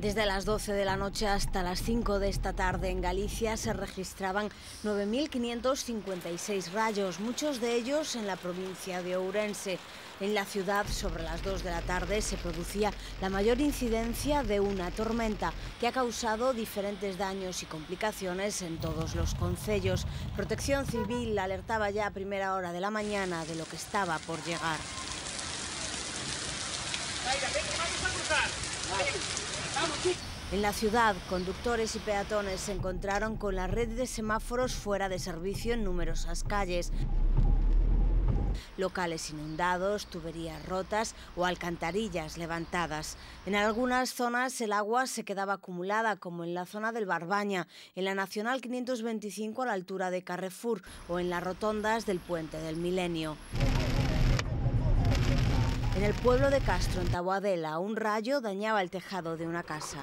Desde las 12 de la noche hasta las 5 de esta tarde en Galicia se registraban 9.556 rayos, muchos de ellos en la provincia de Ourense. En la ciudad, sobre las 2 de la tarde, se producía la mayor incidencia de una tormenta que ha causado diferentes daños y complicaciones en todos los concellos. Protección Civil alertaba ya a primera hora de la mañana de lo que estaba por llegar. En la ciudad, conductores y peatones se encontraron con la red de semáforos fuera de servicio en numerosas calles. Locales inundados, tuberías rotas o alcantarillas levantadas. En algunas zonas el agua se quedaba acumulada, como en la zona del Barbaña, en la Nacional 525 a la altura de Carrefour o en las rotondas del Puente del Milenio. En el pueblo de Castro, en Taboadela, un rayo dañaba el tejado de una casa.